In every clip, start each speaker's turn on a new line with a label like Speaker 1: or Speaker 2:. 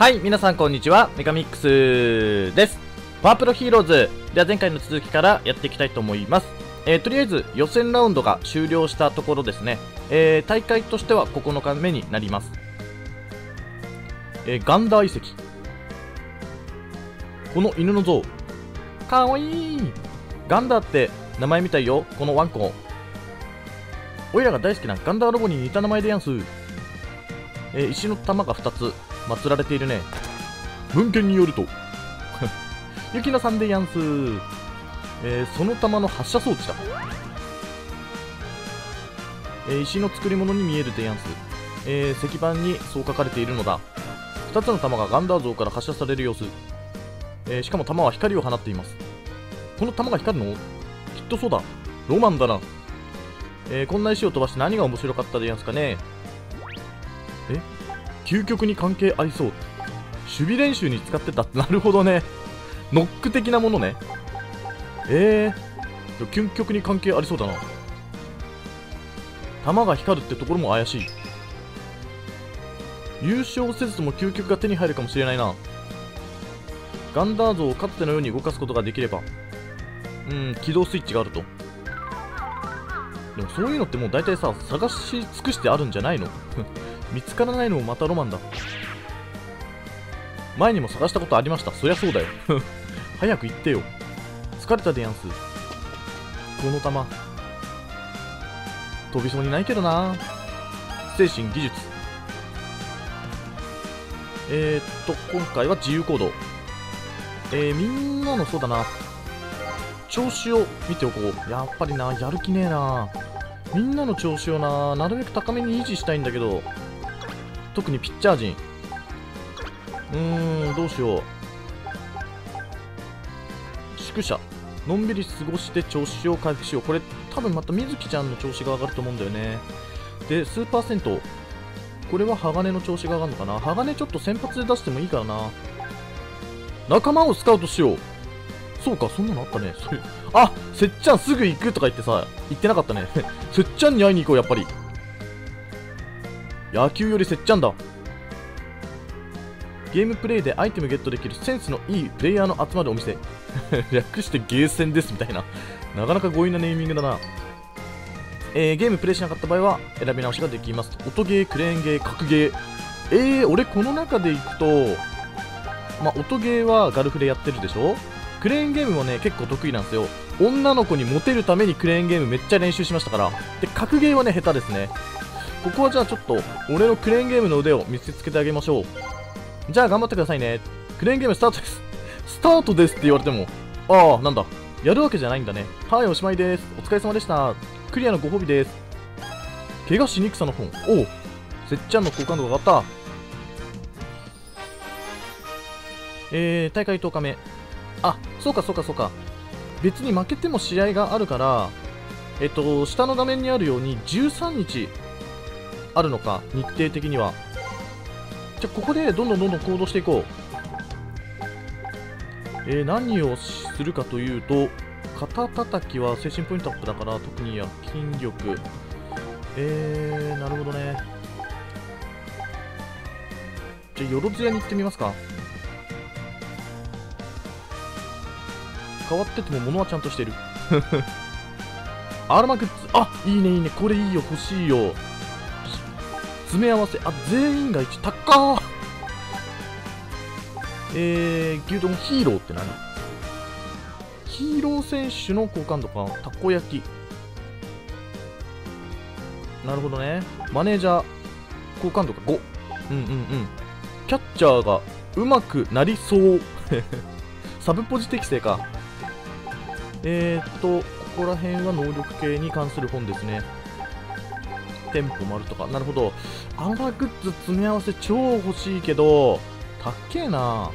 Speaker 1: はい、皆さんこんにちは。メカミックスです。パワープロヒーローズ。では前回の続きからやっていきたいと思います。えー、とりあえず予選ラウンドが終了したところですね。えー、大会としては9日目になります。えー、ガンダー遺跡。この犬の像。かわいいガンダーって名前みたいよ、このワンコ。おいらが大好きなガンダーロボに似た名前でやんす。えー、石の玉が2つ祀られているね。文献によると 雪菜さんでやんす、えー、その玉の発射装置だ、えー、石の作り物に見えるでやんす、え石板にそう書かれているのだ。2つの玉がガンダー像から発射される様子、えしかも玉は光を放っています。この玉が光るのきっとそうだ。ロマンだな。えこんな石を飛ばして何が面白かったでやんすかね。究極に関係ありそう。守備練習に使ってた。なるほどね。ノック的なものね。えー、究極に関係ありそうだな。弾が光るってところも怪しい。優勝せずとも究極が手に入るかもしれないな。ガンダー像をかつてのように動かすことができれば。うん起動スイッチがあると。でもそういうのってもう大体さ探し尽くしてあるんじゃないの？見つからないのもまたロマンだ。前にも探したことありました。そりゃそうだよ。早く行ってよ。疲れたでやんす。この玉。飛びそうにないけどな。精神技術。えー、っと今回は自由行動。えー、みんなのそうだな。調子を見ておこう。やっぱりなやる気ねえな。みんなの調子をななるべく高めに維持したいんだけど。特にピッチャー陣。うーんどうしよう。宿舎。のんびり過ごして調子を回復しよう。これ多分またみずきちゃんの調子が上がると思うんだよね。でスーパー銭湯。これは鋼の調子が上がるのかな。鋼ちょっと先発で出してもいいからな。仲間をスカウトしよう。そうかそんなのあったね。そういうあせっちゃんすぐ行くとか言ってさ言ってなかったね。せっちゃんに会いに行こうやっぱり。野球よりせっちゃんだ。ゲームプレイでアイテムゲットできるセンスのいいプレイヤーの集まるお店。略してゲーセンですみたいな。なかなか強引なネーミングだな。えー、ゲームプレイしなかった場合は選び直しができます。音ゲー、クレーンゲー、格ゲー。えー、俺この中でいくとまあ、音ゲーはガルフでやってるでしょ？クレーンゲームもね結構得意なんですよ。女の子にモテるためにクレーンゲームめっちゃ練習しましたから。で格ゲーはね下手ですね。ここはじゃあちょっと俺のクレーンゲームの腕を見せつけてあげましょう。じゃあ頑張ってくださいね。クレーンゲームスタートです。スタートですって言われても。ああなんだ。やるわけじゃないんだね。はいおしまいです。お疲れ様でした。クリアのご褒美です。怪我しにくさの本。おおせっちゃんの好感度が上がった。えー、大会10日目。あそうかそうかそうか。別に負けても試合があるからえっと下の画面にあるように13日あるのか日程的には。じゃあここでどんどんどんどん行動していこう。えー、何をするかというと肩叩きは精神ポイントアップだから特には筋力。えー、なるほどね。じゃあよろずやに行ってみますか。変わってても物はちゃんとしてる。アーマグッズ。あいいねいいね。これいいよ欲しいよ。詰め合わせ。あ全員が1高っ。えー、牛丼ヒーローって何？ヒーロー選手の好感度か。たこ焼き。なるほどね。マネージャー好感度が5うんうんうん。キャッチャーがうまくなりそう。サブポジ適正か。えー、っと、ここら辺は能力系に関する本ですね。テンポもあるとか。なるほど。アロマグッズ詰め合わせ超欲しいけど、たっけえな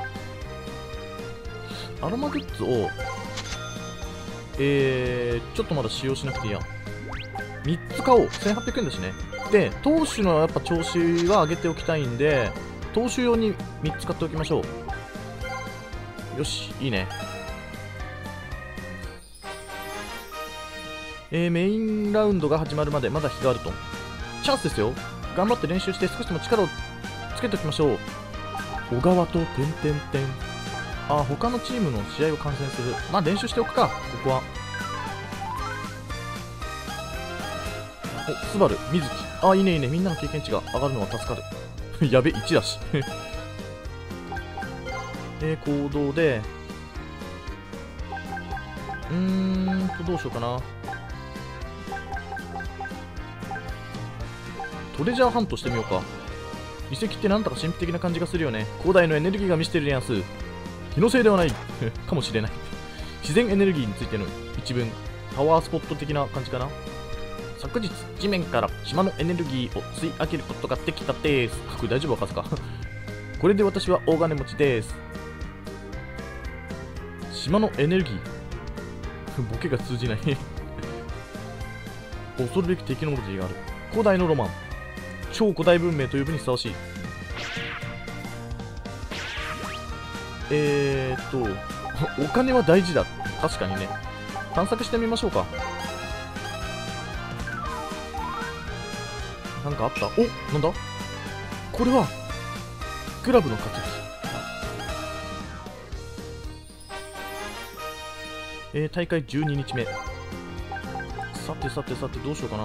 Speaker 1: アロマグッズを、えー、ちょっとまだ使用しなくていいや。3つ買おう。1800円だしね。で、投手のやっぱ調子は上げておきたいんで、投手用に3つ買っておきましょう。よし、いいね。えー、メインラウンドが始まるまでまだ日があるとチャンスですよ。頑張って練習して少しでも力をつけておきましょう。小川と点々点あ他のチームの試合を観戦する。まあ練習しておくか。ここは。おスバル水木。あいいねいいね。みんなの経験値が上がるのは助かる。やべ1だし。えー、行動で。うーんとどうしようかな。トレジャーハントしてみようか。遺跡ってなんだか神秘的な感じがするよね。古代のエネルギーが見せてるやんす気のせいではない。かもしれない。自然エネルギーについての一文。パワースポット的な感じかな。昨日地面から島のエネルギーを吸い上げることができたです。これ大丈夫かすか？これで私は大金持ちです。島のエネルギー。ボケが通じない。恐るべきテクノロジーがある。古代のロマン。超古代文明と呼ぶにふさわしい。えーっとお金は大事だ。確かにね。探索してみましょうか。なんかあった？おなんだ？これはクラブの化石えー、大会12日目。さてさてさてどうしようかな。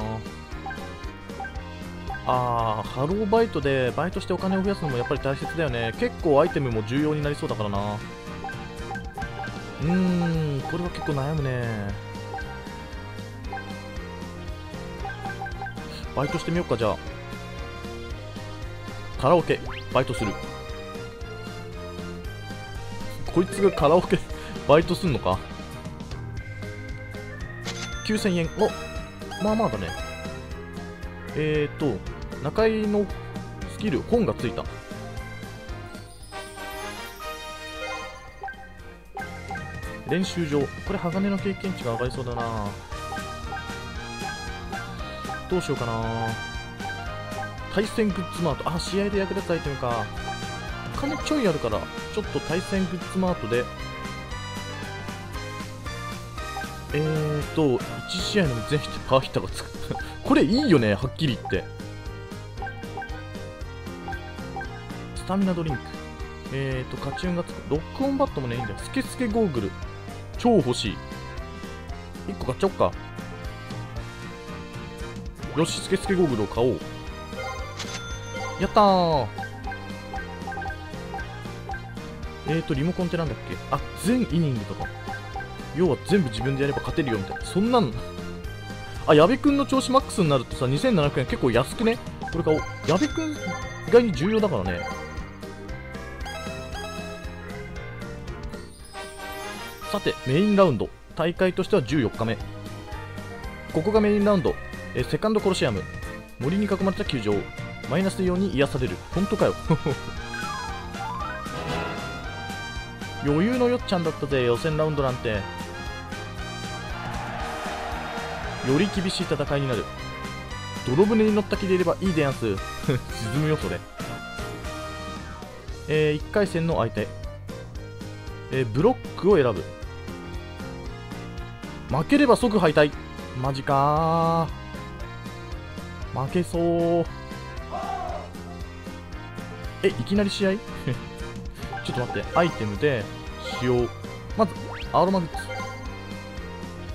Speaker 1: あーハローバイトでバイトしてお金を増やすのもやっぱり大切だよね。結構アイテムも重要になりそうだからな。うーんこれは結構悩むね。バイトしてみようかじゃあ。カラオケバイトする。こいつがカラオケ バイトすんのか？9000円。おまあまあだね。えーと中井のスキル本がついた。練習場。これ鋼の経験値が上がりそうだな。どうしようかな。対戦グッズマート。あ試合で役立つアイテムか。金ちょいあるからちょっと対戦グッズマートで。えーと1試合の全否定パーヒッターがつく。これいいよねはっきり言って。タミナドリンク。えーとカチューンがつくロックオンバットもねいいんだよ。スケスケゴーグル。超欲しい。1個買っちゃおっか。よしスケスケゴーグルを買おう。やったー。えーとリモコンってなんだっけ？あ全イニングとか。要は全部自分でやれば勝てるよみたいな。そんなん。あ矢部君の調子マックスになるとさ2700円結構安くね？これ買おう。矢部君意外に重要だからね。さてメインラウンド。大会としては14日目。ここがメインラウンド。えセカンドコロシアム。森に囲まれた球場。マイナスイオンに癒される。本当かよ。余裕のよっちゃんだったぜ予選ラウンドなんて。より厳しい戦いになる。泥船に乗った気でいればいいでやんす沈むよそれ。えー、1回戦の相手、えー、ブロックを選ぶ。負ければ即敗退。マジか。負けそう。えいきなり試合？ちょっと待って。アイテムで使用まずアロマグッズ。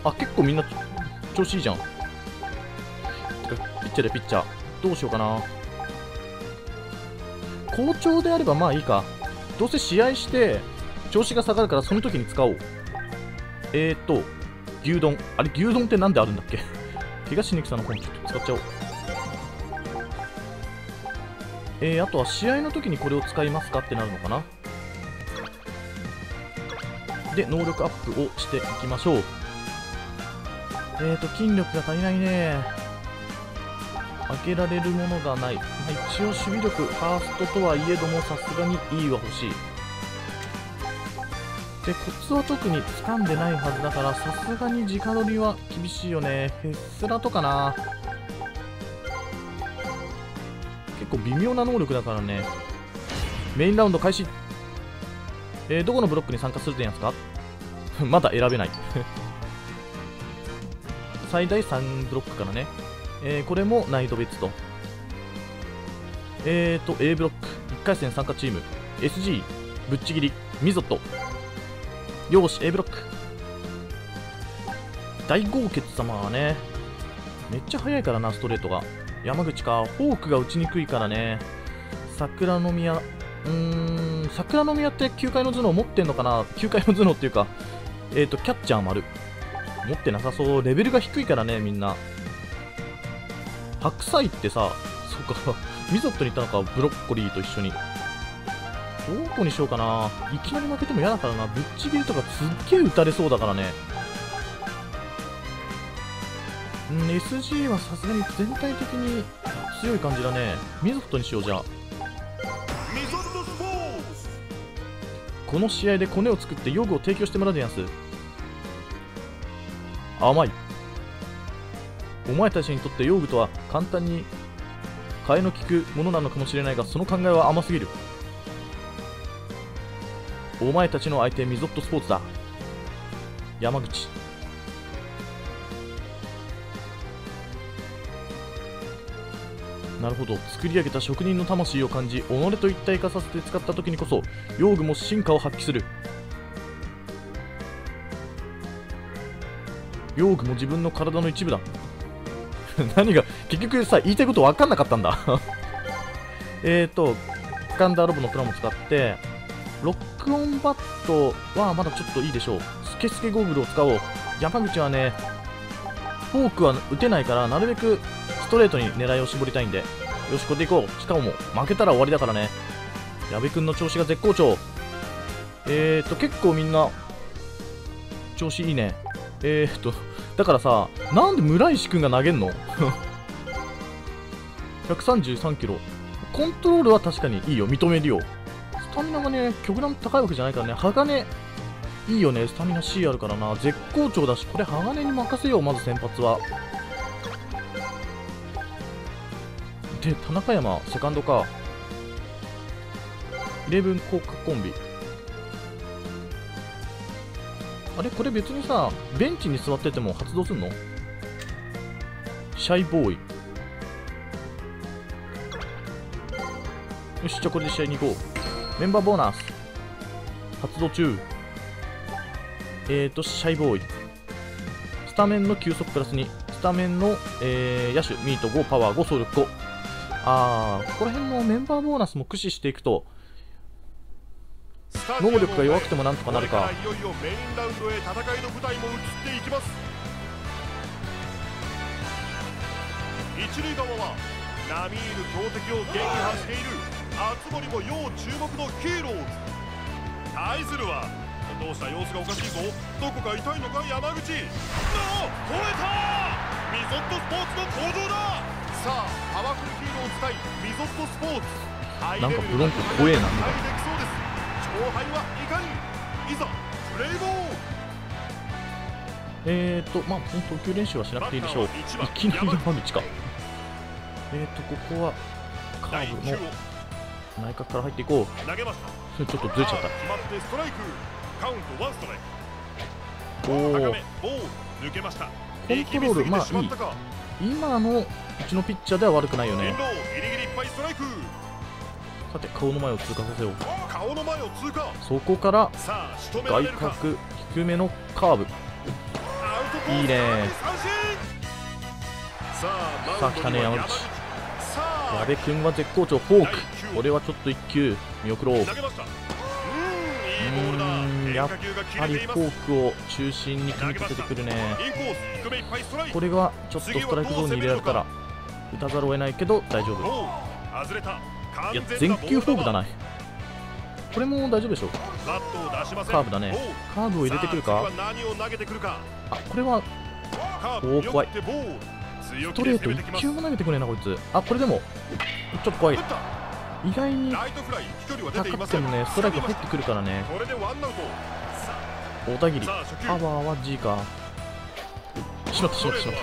Speaker 1: あ結構みんな調子いいじゃん。ピッチャーでピッチャー。どうしようかな。好調であればまあいいか。どうせ試合して調子が下がるからその時に使おう。えーと牛丼。あれ牛丼って何であるんだっけ？東にさんの本ちょっと使っちゃおう。えー、あとは試合の時にこれを使いますかってなるのかな？で能力アップをしていきましょう。えーと筋力が足りないね。開けられるものがない、まあ、一応守備力ファーストとはいえどもさすがに E は欲しい。でコツは特に掴んでないはずだからさすがに直取りは厳しいよね。ヘッスラとかな。結構微妙な能力だからね。メインラウンド開始。えー、どこのブロックに参加するってやつか？まだ選べない。最大3ブロックからね、えー、これも難易度別と。えーと A ブロック。1回戦参加チーム。SG ぶっちぎりミゾット。よし A ブロック。大豪傑様はねめっちゃ速いからなストレートが。山口か。フォークが打ちにくいからね。桜の宮うーん桜の宮って球界の頭脳持ってんのかな？球界の頭脳っていうかえっ、ー、とキャッチャー丸。持ってなさそう。レベルが低いからねみんな。白菜ってさそっか。ミゾットにいたのか。ブロッコリーと一緒に。どこにしようかな。いきなり負けても嫌だからな。ぶっちぎりとかすっげえ打たれそうだからね。ん SG はさすがに全体的に強い感じだね。ミゾットにしようじゃあ。この試合でコネを作って用具を提供してもらうでやんす。甘い。お前たちにとって用具とは簡単に替えの利くものなのかもしれないがその考えは甘すぎる。お前たちの相手ミゾットスポーツだ。山口。なるほど。作り上げた職人の魂を感じ己と一体化させて使った時にこそ用具も進化を発揮する。用具も自分の体の一部だ。何が結局さ言いたいこと分かんなかったんだ。えっとスカンダーロボのプラモ使ってロックオンバットはまだちょっといいでしょう。スケスケゴーグルを使おう。山口はねフォークは打てないからなるべくストレートに狙いを絞りたいんで。よしこれでいこう。しかも負けたら終わりだからね。矢部君の調子が絶好調。えーと結構みんな調子いいね。えーとだからさなんで村石君が投げんの？133キロ。コントロールは確かにいいよ。認めるよ。タミナがね極端高いわけじゃないからね鋼いいよね。スタミナ C あるからな。絶好調だしこれ鋼に任せようまず先発は。で田中山セカンドか。イレブン効果コンビ。あれ？これ別にさベンチに座ってても発動するの？シャイボーイ。よしじゃあこれで試合に行こう。メンバーボーナス。発動中。えーとシャイボーイ。スタメンの球速プラス2スタメンの、えー、野手ミート5パワー5走力。5あーここら辺のメンバーボーナスも駆使していくと能力が弱くてもなんとかなるか。
Speaker 2: いよいよメインラウンドへ戦いの舞台も移っていきます。一塁側は並みいる強敵を撃破している。熱森も要注目のヒーローズ。対するはどうした様子がおかしいぞ。どこか痛いのか山口。の超えた。ミゾットスポーツの登場だ。さあパワフルヒーローズ対ミゾットスポーツ。
Speaker 1: なんかブロンコ怖えな
Speaker 2: 期待できそうです。勝敗はいかに。いざプレイボー。ル
Speaker 1: えーとまあ投球練習はしなくていいでしょう。いきなり山口か。えーとここはカーブの内角から入っていこう。
Speaker 2: 投げました
Speaker 1: それちょっとずれちゃっ
Speaker 2: 決まってストライクカウントワンストライ
Speaker 1: たおお
Speaker 2: ク高めボール抜けました
Speaker 1: コントロールまあいい。
Speaker 2: い
Speaker 1: 今のうちのピッチャーでは悪くないよね。さて顔の前を通過させよう。
Speaker 2: 顔の前を通過。
Speaker 1: そこから外角低めのカーブ。いいね。
Speaker 2: さあ
Speaker 1: 来たね山口。矢部君は絶好調。フォークこれはちょっと1球見送ろう。やっぱりフォークを中心に組み立ててくるね。これがちょっとストライクゾーンに入れられたら打たざるを得ないけど大丈夫。いや
Speaker 2: 全
Speaker 1: 球フォークだ
Speaker 2: ボ
Speaker 1: な。これも大丈夫でしょうカーブだね。カーブを入れてくるか？
Speaker 2: さ
Speaker 1: あこれはおー怖い。ストレート
Speaker 2: で攻めてきます
Speaker 1: 1球も投げてくれなこいつ。あこれでもちょっと怖い意外に高くてもねストライク入ってくるからね。
Speaker 2: これでワンアウト。
Speaker 1: 大田切。パワーは G かしまったしまったしまった。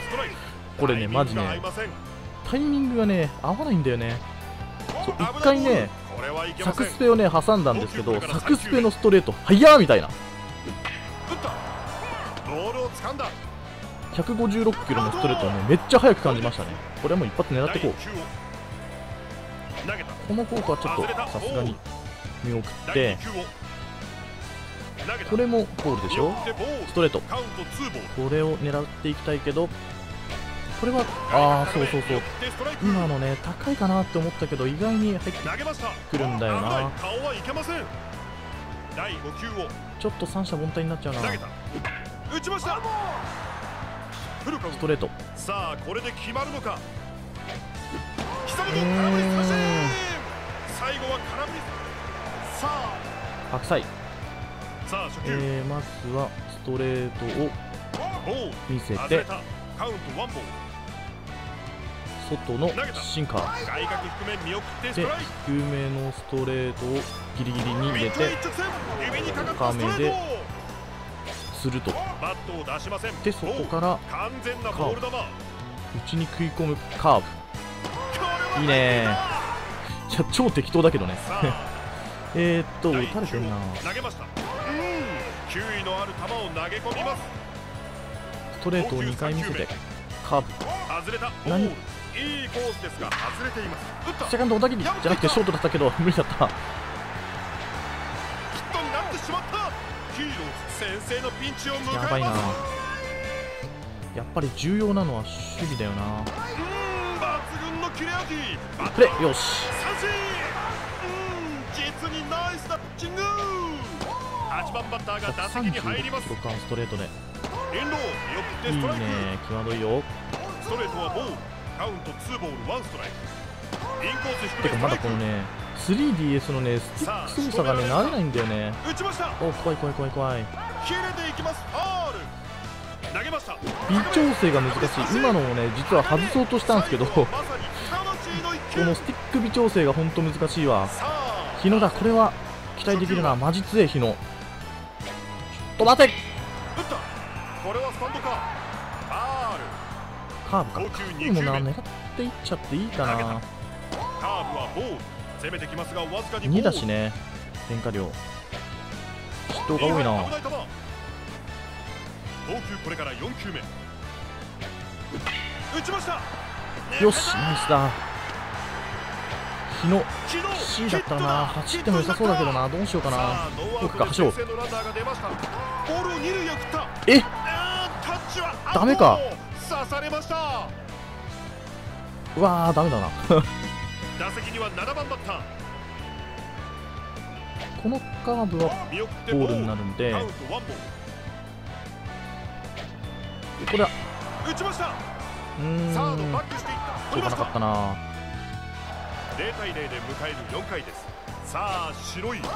Speaker 1: これねマジね
Speaker 2: タイミングが
Speaker 1: ね合わないんだよね。そう
Speaker 2: 危ない
Speaker 1: 一回ねサクスペをね挟んだんですけどサクスペのストレート速っみたいな。
Speaker 2: 打った。ボールを掴んだ。
Speaker 1: 156キロのストレートをねめっちゃ速く感じましたね。これはもう一発狙っていこう。
Speaker 2: 投げた
Speaker 1: このフォークはちょっとさすがに見送っ
Speaker 2: 第
Speaker 1: て
Speaker 2: 2球を投げた
Speaker 1: これもボールでしょ？ストレート。
Speaker 2: カウント2ボール。
Speaker 1: これを狙っていきたいけどこれはああそうそうそう。今のね高いかなって思ったけど意外に入って
Speaker 2: 投げました
Speaker 1: くるんだよな。
Speaker 2: 危い顔はいけません。第5球を。
Speaker 1: ちょっと三者凡退になっちゃうな。
Speaker 2: 打ちました。
Speaker 1: ストレート。
Speaker 2: さあこれで決まるのか。久々
Speaker 1: うーん。
Speaker 2: の空振り三振最後は空振りさあ。
Speaker 1: 白菜。
Speaker 2: さあ初球、
Speaker 1: えー、まずはストレートを見せて。
Speaker 2: カウントワンボール。
Speaker 1: 外のシンカー。で低めのストレートをギリギリに入れて高めで
Speaker 2: ト
Speaker 1: すると。
Speaker 2: バットを出しません。
Speaker 1: でそこから
Speaker 2: 完全なボール球。
Speaker 1: 内に食い込むカーブ。いいねいや超適当だけどね。えーっと
Speaker 2: 第
Speaker 1: 打たれてんな。
Speaker 2: 投げました。うん。球威のある球を投げ込みます。
Speaker 1: ストレートを2回見せて。カーブ。
Speaker 2: 外れた。
Speaker 1: 何？
Speaker 2: ルいいコースですが外れています。
Speaker 1: セカンド小田切じゃなくてショートだったけど 無理だった。
Speaker 2: ヒットになってしまった。ヒーローズ先制のピンチを迎えます。
Speaker 1: やばいな。やっぱり重要なのは守備だよな。
Speaker 2: うーん抜群の切れ味。バッ
Speaker 1: プレーよし
Speaker 2: 8番バッターが打席に入ります。
Speaker 1: 136キロ間ストレートで。
Speaker 2: 遠路を見送って
Speaker 1: いい
Speaker 2: ストライク。
Speaker 1: ね際どいよ。
Speaker 2: ストレートはボールカウント2ボール1ストライク。インコース低
Speaker 1: てかまだこのね 3DS のねスティック操作がね慣れないんだよね。
Speaker 2: 打ちました。
Speaker 1: お怖い怖い怖い怖い。
Speaker 2: 切れていきます。フル。投げました。
Speaker 1: 微調整が難しい。今のもね実は外そうとしたんですけどこ
Speaker 2: の
Speaker 1: スティック微調整が本当難しいわ。日野だこれは期待できるな。マジ強え日野と待て
Speaker 2: これはスタンドか。
Speaker 1: カーブか。カー
Speaker 2: 2球目。
Speaker 1: ブもな狙っていっちゃっていいかな。
Speaker 2: カーブはボール。攻めてきますがわずかにボー
Speaker 1: 2
Speaker 2: ル
Speaker 1: だしね。変化量。人が多いな。
Speaker 2: 投球これから4球目。打ちました。
Speaker 1: よしナイスだ日野
Speaker 2: 昨日
Speaker 1: C だったらな。走っても良さそうだけどな。どうしようかな。
Speaker 2: さあノーアウト
Speaker 1: 奥か走ろう。え？
Speaker 2: あータッチはアウト
Speaker 1: ダメか。
Speaker 2: 刺されました。
Speaker 1: うわーダメだな。
Speaker 2: 打席には7番バッター。
Speaker 1: このカーブはボールになるんで。これは
Speaker 2: ル打ちました。
Speaker 1: うーん。なかったな
Speaker 2: 0対0で迎える4回です。さあ白いかっ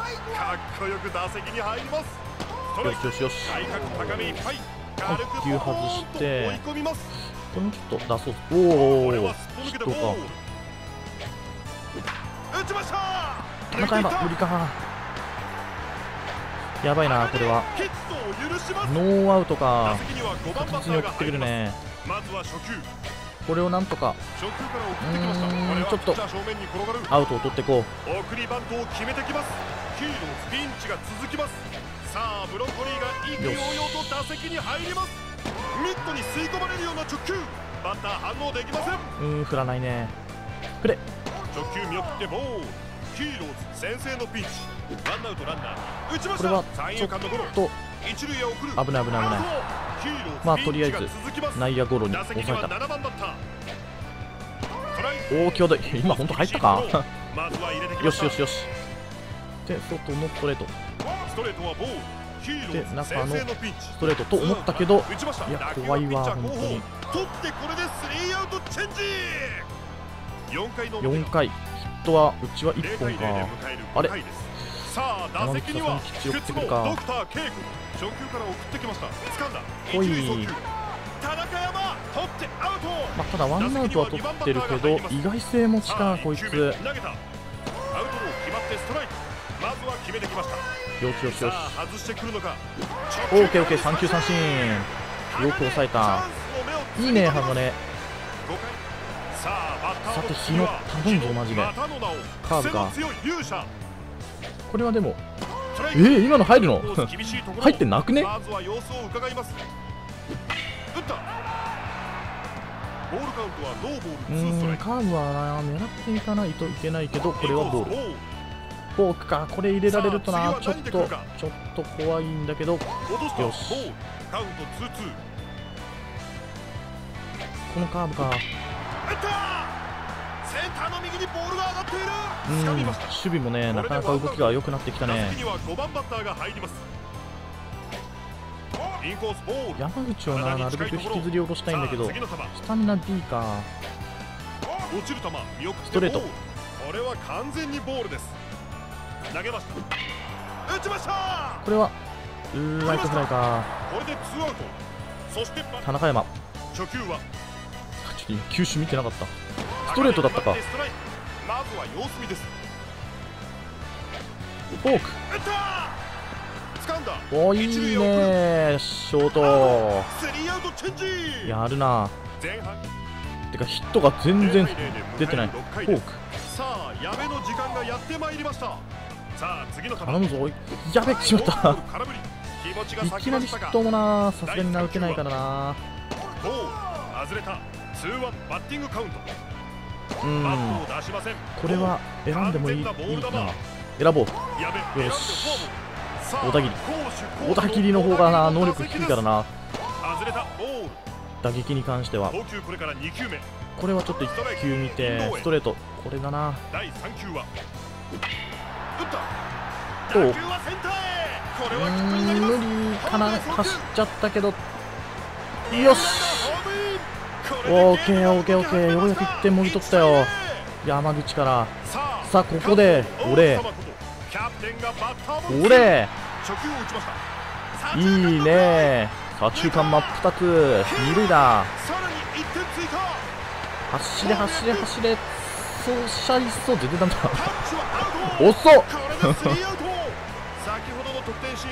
Speaker 2: こよく打席に入ります。ストライク
Speaker 1: よし。よし
Speaker 2: 外角高めいっぱい。軽く
Speaker 1: 一球外して。
Speaker 2: 追い込みます。
Speaker 1: これもちょっと出そう。おお
Speaker 2: はすっぽ抜けてボ
Speaker 1: 人か
Speaker 2: 打ちました！
Speaker 1: 田中山無理かやばいなこれは。ノーアウト
Speaker 2: 打
Speaker 1: か
Speaker 2: 席には5番バッタ
Speaker 1: 確実に送ってくるね。
Speaker 2: まずは初球
Speaker 1: これをなんとかうーん
Speaker 2: これは
Speaker 1: ちょっとアウトを取っていこう。
Speaker 2: 送りバントを決めてきます。ヒーローズピンチが続きます。さあブロッコリーが意気揚々と打席に入ります。ミットに吸い込まれるような直球。バッター反応できません。
Speaker 1: うーん振らないね。振れ。
Speaker 2: 直球見送ってボール。ヒーローズ先制のピンチ。ワンアウトランナー打ちまし
Speaker 1: これはちょっと危ない危ない危ない。まあとりあえず内野ゴロに抑えた。
Speaker 2: 7番バッター。トライ
Speaker 1: おお際どい。今本当入ったか？よしよしよし。で外のストレート。で中のストレートと思ったけどいや怖いわ本当に。
Speaker 2: 取ってこれでスリーアウトチェンジ。4回の表。
Speaker 1: 4回。ヒットはうちは1
Speaker 2: 0
Speaker 1: 本
Speaker 2: 対0で
Speaker 1: かあれ
Speaker 2: 5回ですさあ打席には不のドクター K 君初球から送ってきました。掴んだ。塁田中山取ってアウト。
Speaker 1: まあ、ただワンアウトは取ってるけど意外性持ちかなこいつ。
Speaker 2: アウトロー決まってストライク。まずは決めてきました。
Speaker 1: よしよしよし。
Speaker 2: 外してくるのか。
Speaker 1: オーケーオーケー三球三振。よく抑えた。いいね鋼
Speaker 2: さあバッター
Speaker 1: さて日野頼むぞマジでカーブかこれはでもえー、今の入るの？入ってなくね？
Speaker 2: まずは様子を伺います。打った。ボールカウントはノーボー
Speaker 1: う
Speaker 2: ルツーストライク。
Speaker 1: ーんカーブはな狙っていかないといけないけどこれはボール。
Speaker 2: ル
Speaker 1: フォークかこれ入れられるとなちょっとちょっと怖いんだけど。よし。
Speaker 2: ボールカウント2-2
Speaker 1: このカーブか
Speaker 2: センターの右にボールが上がっている。
Speaker 1: うん。守備もねなかなか動きが良くなってきたね。
Speaker 2: 打席には5番バッターが入ります。インコースボール。
Speaker 1: 山口をななるべく引きずり落としたいんだけどスタミナ D か。
Speaker 2: 落ちる球。見送
Speaker 1: ストレート。
Speaker 2: これは完全にボールです。投げました。打ちました。
Speaker 1: これはライトフライか。
Speaker 2: これでツーアウト。そしてバ
Speaker 1: 田中山。
Speaker 2: 初球は。
Speaker 1: ちょっと今球種見てなかったストレートだったか。
Speaker 2: ストライクまずは様子見です
Speaker 1: フォー。クおいいねショート。やるな。てかヒットが全然
Speaker 2: 0対0で
Speaker 1: 出てない。
Speaker 2: 迎える6
Speaker 1: フォーク。
Speaker 2: さあ矢部の時間がやってまいりました。さあ次の球
Speaker 1: 頼むぞやべしまった。い
Speaker 2: 先
Speaker 1: きなりヒットもなさすがにな打てないからな
Speaker 2: 外れた。ツーワンバッティングカウント
Speaker 1: うん。これは選んでもいいいい
Speaker 2: な
Speaker 1: 選ぼう。よし。小田切。小田切の方がな能力低いからな。打撃に関しては。
Speaker 2: これから2球目。
Speaker 1: これはちょっと1球見てストレート。これだな。
Speaker 2: 第3球は。打った。
Speaker 1: どう。無理かな。走っちゃったけど。よしオーケーオーケーオーケーようやく1点もぎ取ったよ。山口から。
Speaker 2: さあ
Speaker 1: さあここで俺俺いいね。左中間真っ二つ。二塁だ
Speaker 2: さらに1点追加。
Speaker 1: 走れ走れ走れ。そうしゃいそう全然ダメだ。遅っ。
Speaker 2: これでスリーアウト。先ほどの得点シー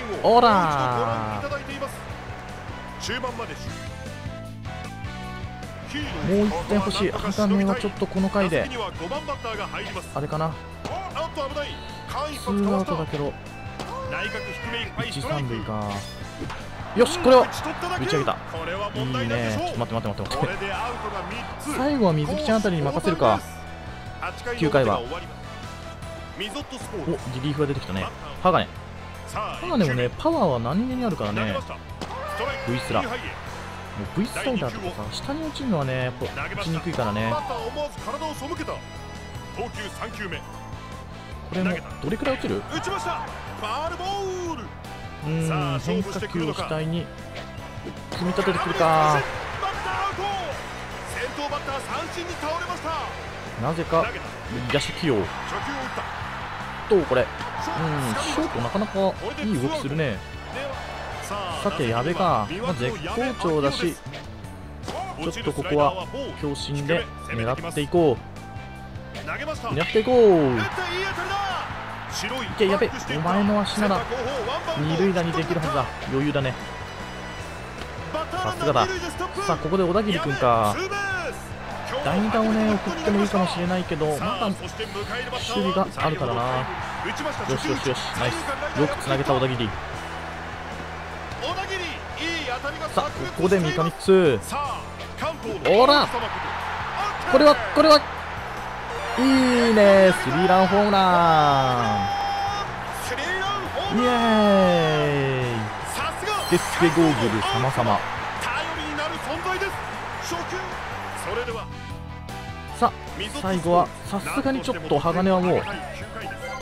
Speaker 2: もう一度ご覧い。ただいています中盤まで。ヒーロー
Speaker 1: もう1点欲しい。鋼はちょっとこの回で
Speaker 2: 打席には5番バッターが入ります
Speaker 1: あれかなツーアウトだけど一三塁かよしこれは
Speaker 2: 打ち
Speaker 1: 上げたいいね。ちょっと待って待って待って
Speaker 2: こ
Speaker 1: 待って。
Speaker 2: れでアウトが3つ。
Speaker 1: 最後は水木ちゃんあたりに任せるか。
Speaker 2: 9
Speaker 1: 9回は。おリリーフが出てきたね。鋼
Speaker 2: さあ
Speaker 1: 鋼もねパワーは何気にあるからね。V スラう V スライダーとかさ下に落ちるのはねやっぱ打ちにくいからね。
Speaker 2: バッター思わず体を背けた。投球3球目。
Speaker 1: これもどれくらい落ちる？
Speaker 2: 打ちました。ファールボール。
Speaker 1: うん変化球を主体に組み立ててくるか。
Speaker 2: バッターアウト。先頭バッター三振に倒れました。
Speaker 1: なぜか野手起用。とこれ？うんショートなかなかいい動きするね
Speaker 2: さ
Speaker 1: さて矢部か。まあ絶好調だしちょっとここは強振で狙っていこう。狙っていこう。
Speaker 2: い
Speaker 1: けやべお前の足なら二塁打にできるはずだ。余裕だね。さすがだ。さあここで小田切君か。
Speaker 2: ツーベース
Speaker 1: 代打をね送ってもいいかもしれないけどまだ守備があるからな。よしよしよし。ナイス。よくつなげた小田切さあここで三上2
Speaker 2: さあ関東の
Speaker 1: ほら。これはこれはいいね。スリーランホームラ
Speaker 2: ン。
Speaker 1: イエーイ。スケスケゴーグル様々。
Speaker 2: 頼りになる存在です初球それでは
Speaker 1: さあ最後はさすがにちょっと鋼はもう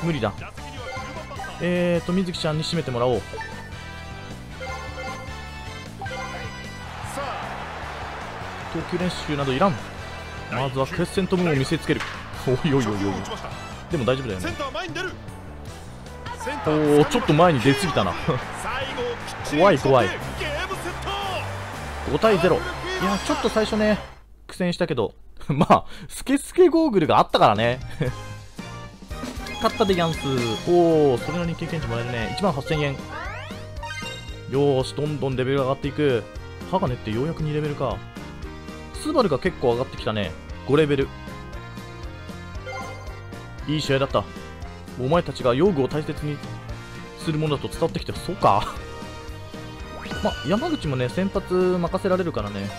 Speaker 1: 無理だ。えーと水木ちゃんに締めてもらおう投球練習などいらん。まずは決戦トムを見せつける。おいおいおいおい。でも大丈夫だよね。お
Speaker 2: ー
Speaker 1: おちょっと前に出過ぎたな。怖い怖い。
Speaker 2: ゲームセット。
Speaker 1: 5対0いやちょっと最初ね苦戦したけど まあスケスケゴーグルがあったからね。勝ったでやんすおおそれなりに経験値もらえるね。1万8000円。よーしどんどんレベルが上がっていく。鋼ってようやく2レベルかスバルが結構上がってきたね。5レベル。いい試合だった。お前たちが用具を大切にするものだと伝わってきてそうか。ま、山口もね、先発任せられるからね。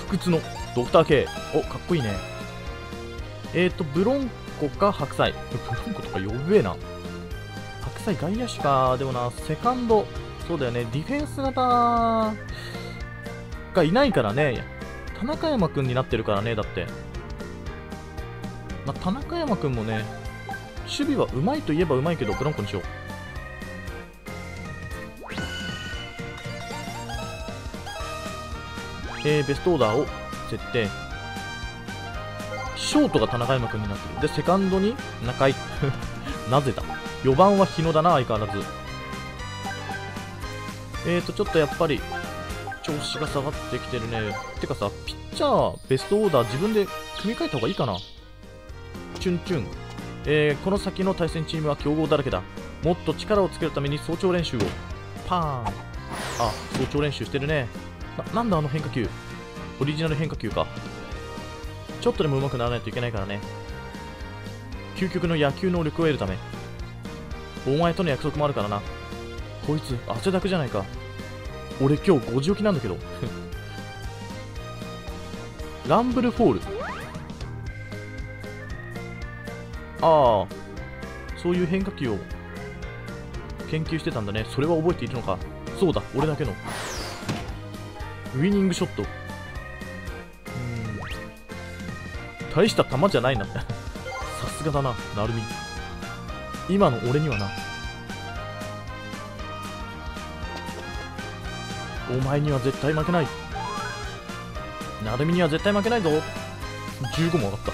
Speaker 1: 不屈のドクター K。お、かっこいいね。えーと、ブロンコか白菜。ブランコとか呼べえな。白菜外野手か。でもなセカンド。そうだよね。ディフェンス型がいないからね。田中山君になってるからねだって。まあ、田中山君もね守備はうまいといえばうまいけどブランコにしよう。えー、ベストオーダーを設定。ショートが田中山君になってる。でセカンドに中井。なぜだ。4番は日野だな相変わらず。えーとちょっとやっぱり調子が下がってきてるね。てかさピッチャーベストオーダー自分で組み替えた方がいいかな？チュンチュン、えー、この先の対戦チームは強豪だらけだ。もっと力をつけるために早朝練習を。パーン。あ早朝練習してるね。ななんだあの変化球？オリジナル変化球か。ちょっとでも上手くならないといけないからね。究極の野球能力を得るため。お前との約束もあるからな。こいつ汗だくじゃないか。俺今日5時起きなんだけど。ランブルフォール。ああ。そういう変化球を。研究してたんだね。それは覚えているのか。そうだ。俺だけの。ウィニングショット。うん。大した球じゃないな。さすがだな。なるみ。今の俺にはな。お前には絶対負けない。なるみには絶対負けないぞ。15も上がった。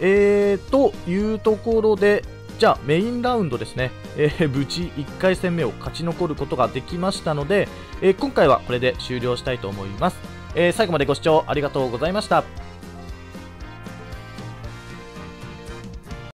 Speaker 1: えー、というところでじゃあメインラウンドですね、えー、無事1回戦目を勝ち残ることができましたので、えー、今回はこれで終了したいと思います、えー、最後までご視聴ありがとうございました。